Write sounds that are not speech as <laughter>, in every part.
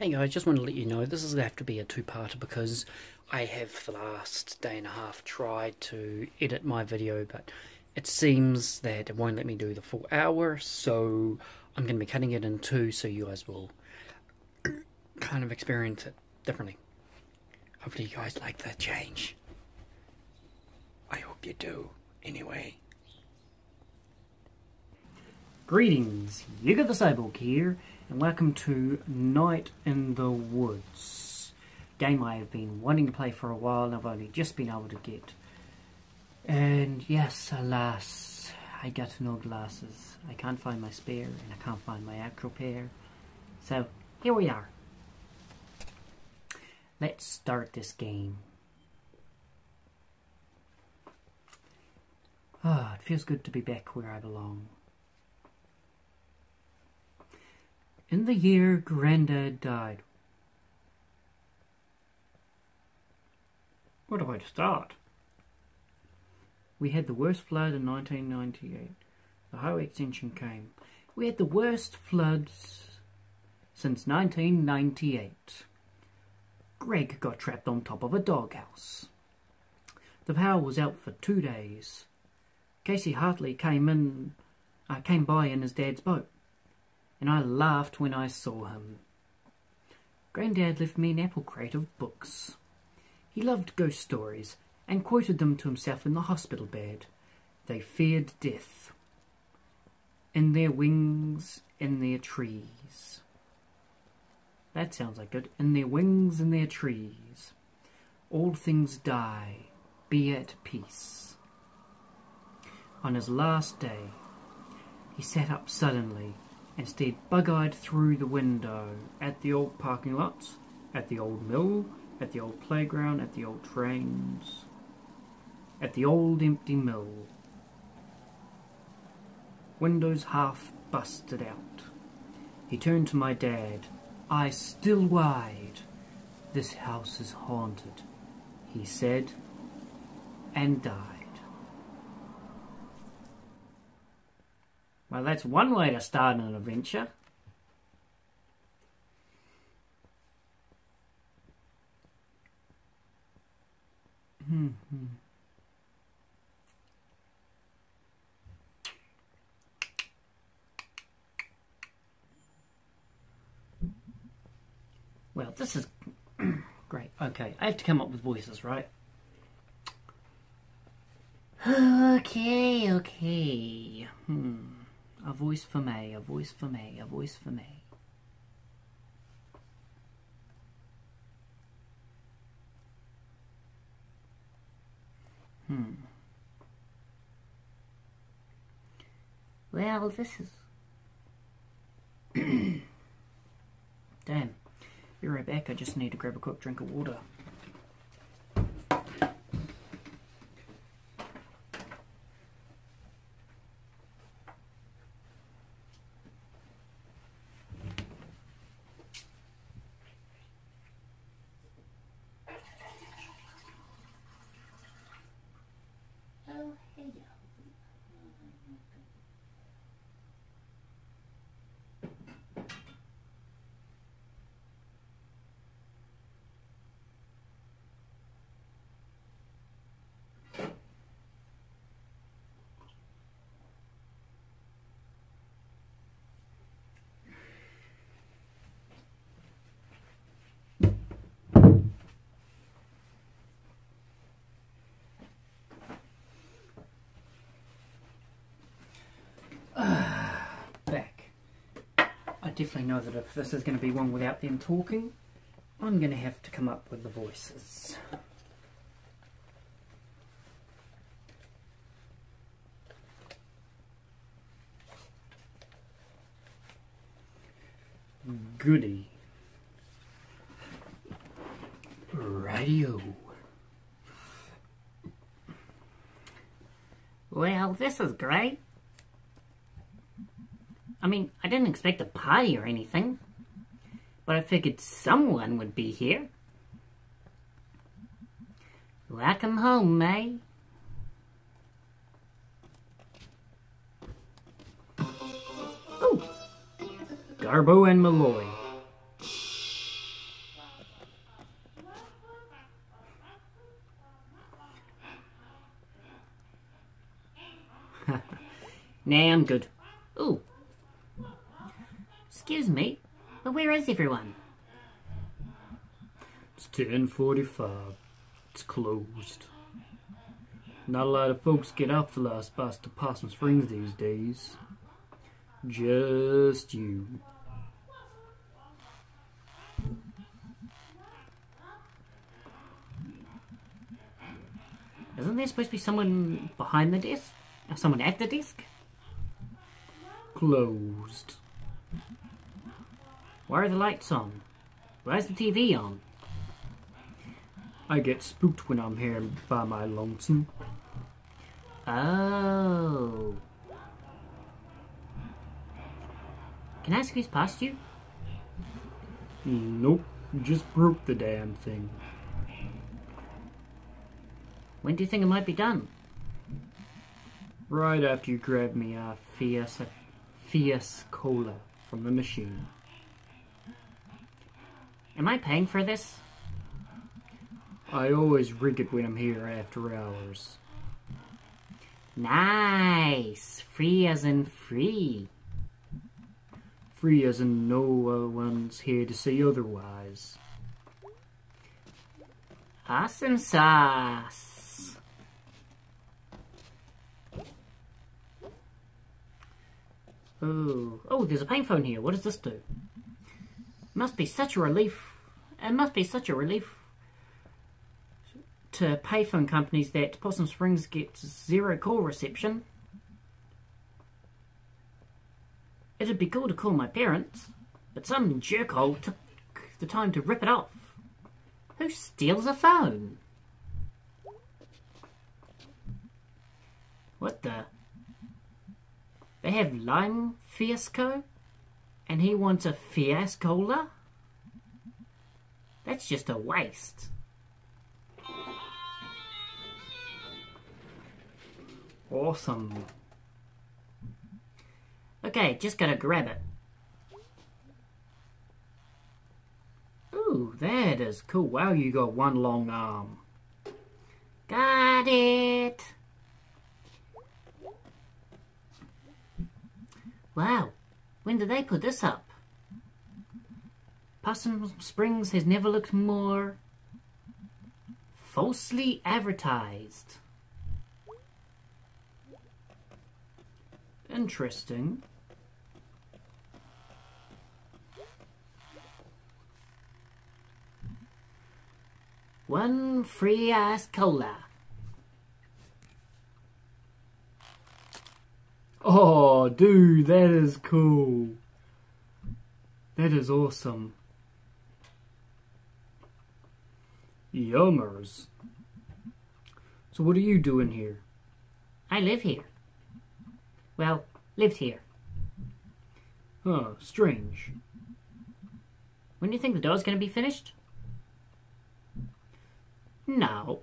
Hey guys, just want to let you know this is going to have to be a two-parter because I have for the last day and a half tried to edit my video, but it seems that it won't let me do the full hour, so I'm going to be cutting it in two so you guys will <coughs> kind of experience it differently. Hopefully you guys like that change. I hope you do, anyway. Greetings, Kiwi the Cyborg here, and welcome to Night in the Woods. Game I have been wanting to play for a while and I've only just been able to get. And yes, alas, I got no glasses. I can't find my spare and I can't find my actual pair. So, here we are. Let's start this game. Ah, it feels good to be back where I belong. In the year Grandad died. Where do I start? We had the worst flood in 1998. The highway extension came. We had the worst floods since 1998. Gregg got trapped on top of a doghouse. The power was out for two days. Casey Hartley came in, uh, came by in his dad's boat and I laughed when I saw him. Grandad left me an apple crate of books. He loved ghost stories and quoted them to himself in the hospital bed. They feared death. In their wings, in their trees. That sounds like it. In their wings, in their trees. All things die. Be at peace. On his last day, he sat up suddenly and stared bug-eyed through the window at the old parking lots, at the old mill, at the old playground, at the old trains, at the old empty mill. Windows half busted out. He turned to my dad, eyes still wide. This house is haunted, he said, and died. Well, that's one way to start an adventure. Well, this is <clears throat> great. Okay, I have to come up with voices, right? <sighs> Okay, okay. Hmm. A voice for me, a voice for me, a voice for me. Hmm. Well, this is... <clears throat> Damn. Be right back, I just need to grab a quick drink of water. back. I definitely know that if this is going to be one without them talking, I'm going to have to come up with the voices. Goody. Radio. Well, this is great. I mean, I didn't expect a party or anything, but I figured someone would be here. Welcome home, Mae. Oh, Garbo and Malloy. <laughs> nah, I'm good. Ooh. Excuse me, but where is everyone? It's 10.45. It's closed. Not a lot of folks get off the last bus to Possum Springs these days. Just you. Isn't there supposed to be someone behind the desk? Or someone at the desk? Closed. Why are the lights on? Why is the TV on? I get spooked when I'm here by my lonesome. Oh. Can I squeeze past you? Nope, just broke the damn thing. When do you think it might be done? Right after you grab me a Fiesta, Fiesta Cola from the machine. Am I paying for this? I always rig it when I'm here after hours. Nice! Free as in free. Free as in no one's here to say otherwise. Awesome sauce! Oh, oh, there's a payphone here. What does this do? Must be such a relief. It must be such a relief to payphone companies that Possum Springs gets zero call reception. It'd be cool to call my parents, but some jerkhole took the time to rip it off. Who steals a phone? What the? They have lime fiasco? And he wants a fiascola? That's just a waste. Awesome. Okay, just gonna grab it. Ooh, that is cool. Wow, you got one long arm. Got it! Wow, when did they put this up? Possum Springs has never looked more falsely advertised. Interesting. One free ice cola. Oh, dude, that is cool. That is awesome. Yummers. So what are you doing here? I live here. Well, lived here. Huh, strange. When do you think the door's going to be finished? Now.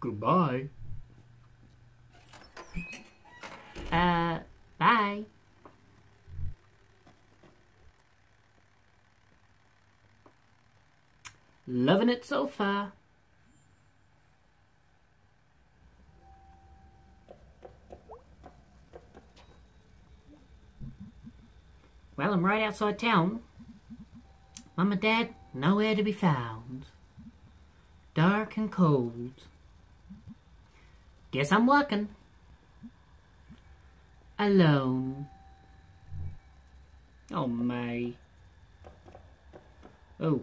Goodbye. Uh, bye. Loving it so far. Well, I'm right outside town. Mum and Dad, nowhere to be found. Dark and cold. Guess I'm working. Alone. Oh, my. Oh.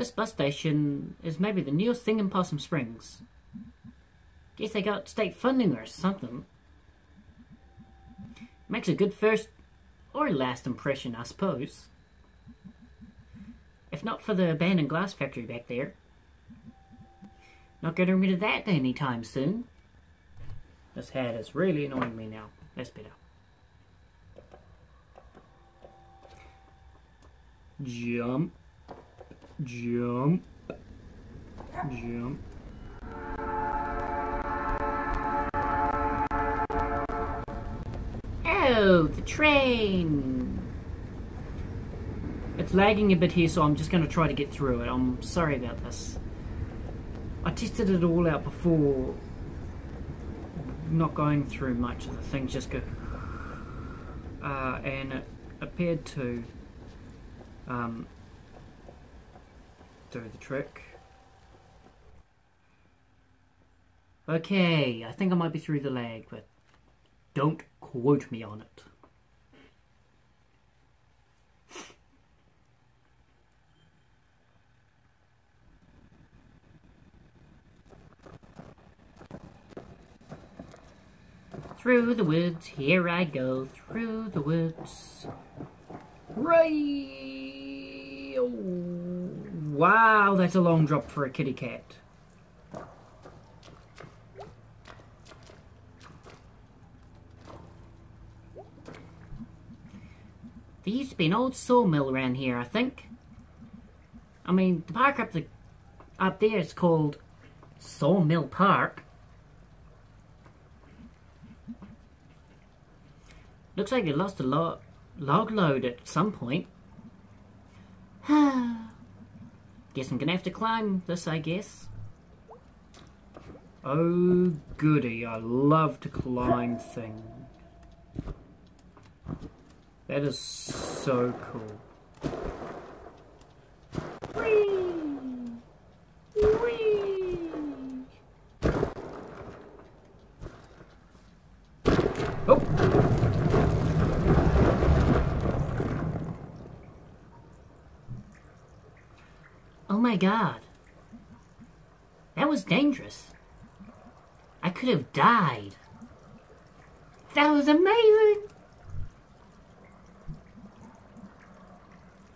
This bus station is maybe the newest thing in Possum Springs. Guess they got state funding or something. Makes a good first or last impression, I suppose. If not for the abandoned glass factory back there. Not getting rid of that anytime soon. This hat is really annoying me now. That's better. Jump. Jump. Jump. Oh, the train! It's lagging a bit here, so I'm just going to try to get through it. I'm sorry about this. I tested it all out before not going through much of the things, just go. Uh, and it appeared to um, do the trick. Okay, I think I might be through the leg, but don't quote me on it. Through the woods, here I go, through the woods. Right! Wow, that's a long drop for a kitty cat. There used to be an old sawmill around here, I think. I mean, the park up the up there is called Sawmill Park. Looks like they lost a lo log load at some point. <sighs> <sighs> guess I'm gonna have to climb this, I guess. Oh goody, I love to climb things. That is so cool. Whee! Whee! Oh! Oh my god. That was dangerous. I could have died. That was amazing.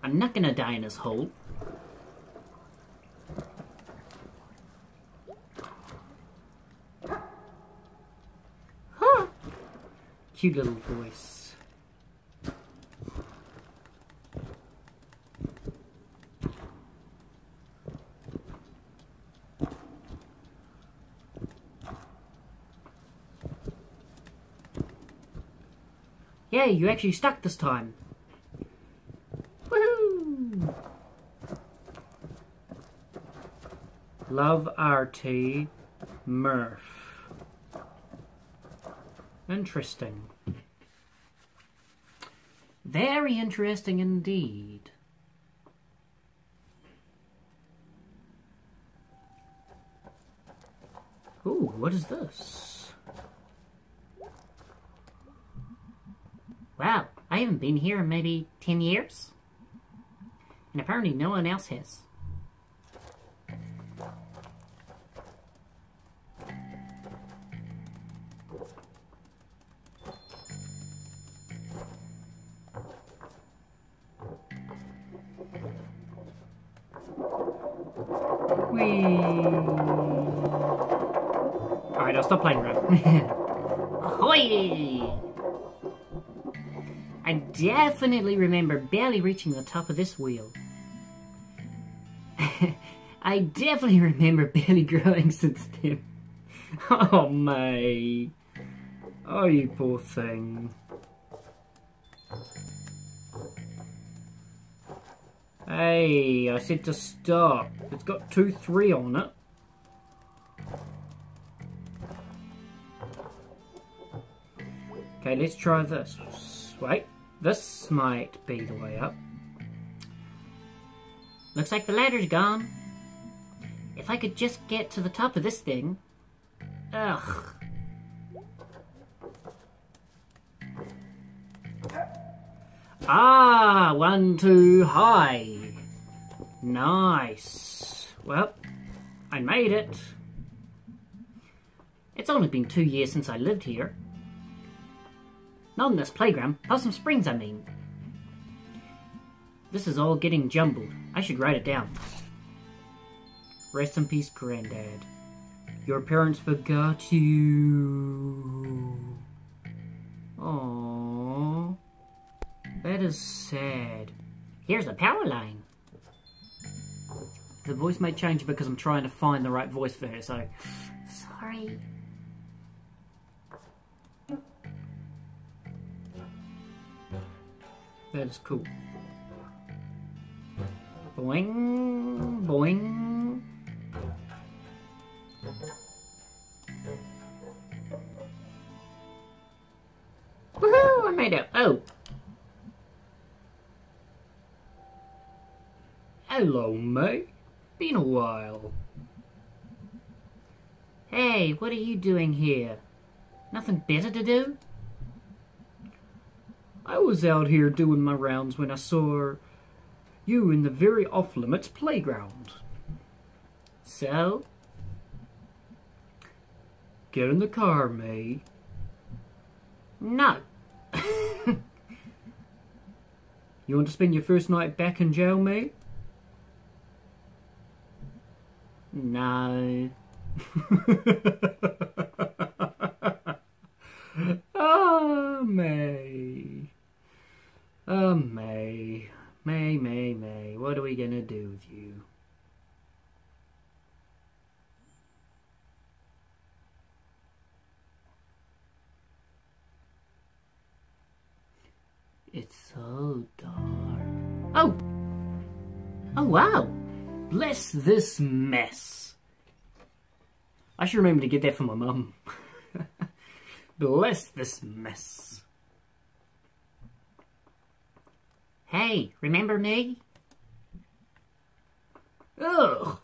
I'm not gonna die in this hole. Huh. Cute little voice. Yeah, you actually stuck this time. Woohoo! Love RT Murph. Interesting. Very interesting indeed. Ooh, what is this? Wow, I haven't been here in maybe 10 years. And apparently no one else has. Definitely remember barely reaching the top of this wheel. <laughs> I definitely remember barely growing since then. <laughs> Oh, Mae. Oh, you poor thing. Hey, I said to stop. It's got 2-3 on it. Okay, let's try this. Wait. This might be the way up. Looks like the ladder's gone. If I could just get to the top of this thing. Ugh. Ah, one too high. Nice. Well, I made it. It's only been two years since I lived here. Not this playground. Possum Springs, I mean. This is all getting jumbled. I should write it down. Rest in peace, Granddad. Your parents forgot you. Aww. That is sad. Here's the power line. The voice may change because I'm trying to find the right voice for her, so... Sorry. That is cool. Boing, boing. Woohoo, I made it. Oh. Hello, mate. Been a while. Hey, what are you doing here? Nothing better to do? I was out here doing my rounds when I saw you in the very off limits playground. So? Get in the car, Mae. No. <laughs> you want to spend your first night back in jail, Mae? No. oh, <laughs> Mae. Oh, Mae. Mae, Mae, Mae. What are we going to do with you? It's so dark. Oh! Oh, wow! Bless this mess. I should remember to get that for my mum. <laughs> Bless this mess. Hey, remember me? Ugh!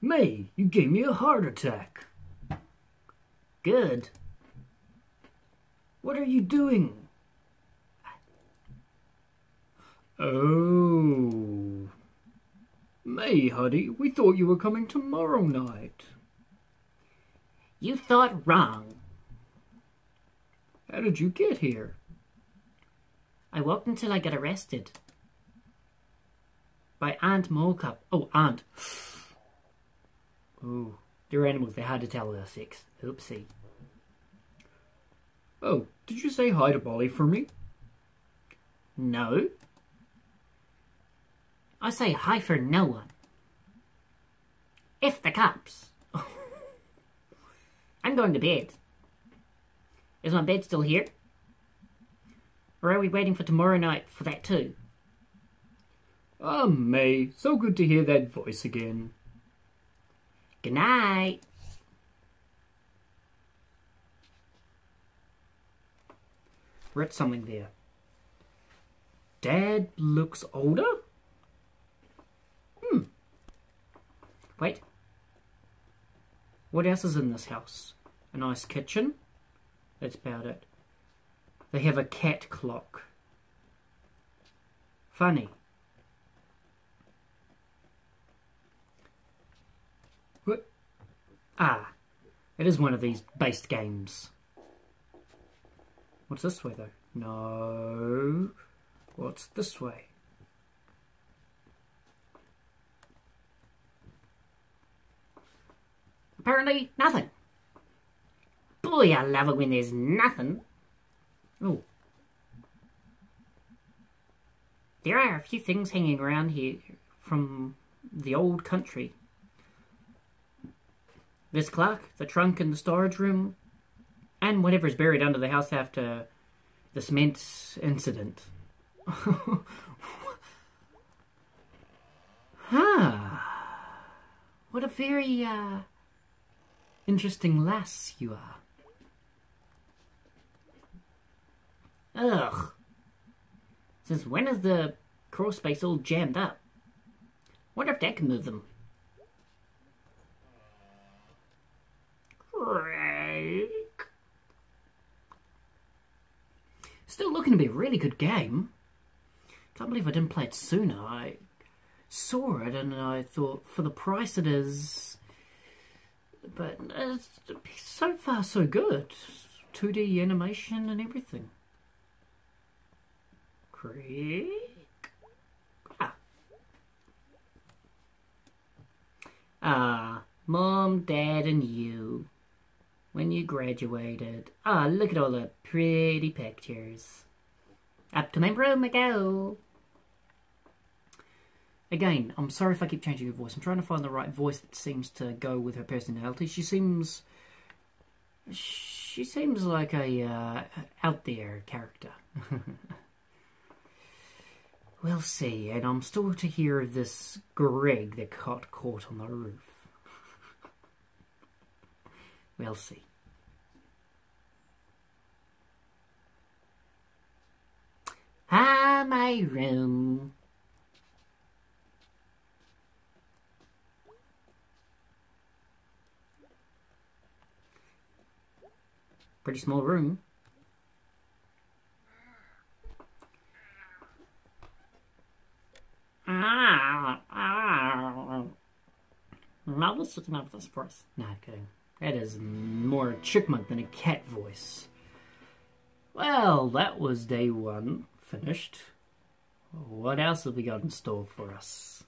Me, you gave me a heart attack. Good. What are you doing? Oh. Mae, honey, we thought you were coming tomorrow night. You thought wrong. How did you get here? I walked until I got arrested. By Aunt Molecup. Oh, Aunt. Oh, they're animals. They had to tell their sex. Oopsie. Oh, did you say hi to Bolly for me? No. I say hi for no one. If the cops. <laughs> I'm going to bed. Is my bed still here? Or are we waiting for tomorrow night for that too? Ah, Mae, so good to hear that voice again. Good night. Read something there. Dad looks older? Hmm. Wait. What else is in this house? A nice kitchen? That's about it. They have a cat clock. Funny. Ah, it is one of these based games. What's this way though? No. What's this way? Apparently, nothing. Boy, I love it when there's nothing. Oh. There are a few things hanging around here from the old country. This clock, the trunk in the storage room, and whatever's buried under the house after the cement incident. <laughs> ah, what a very uh, interesting lass you are. Ugh. Since when is the crawl space all jammed up? Wonder if that can move them. Craig. Still looking to be a really good game. Can't believe I didn't play it sooner. I saw it and I thought, for the price it is... But it's so far so good. 2D animation and everything. Creek. Ah. Ah, Mom, Dad, and you. When you graduated. Ah, look at all the pretty pictures. Up to my room I go. Again, I'm sorry if I keep changing her voice. I'm trying to find the right voice that seems to go with her personality. She seems... She seems like a uh, out there character. <laughs> We'll see, and I'm still to hear of this Gregg that got caught on the roof. <laughs> we'll see. my room. Pretty small room. Now let's just have this voice. Not kidding. That is more chipmunk than a cat voice. Well, that was day one finished. What else have we got in store for us?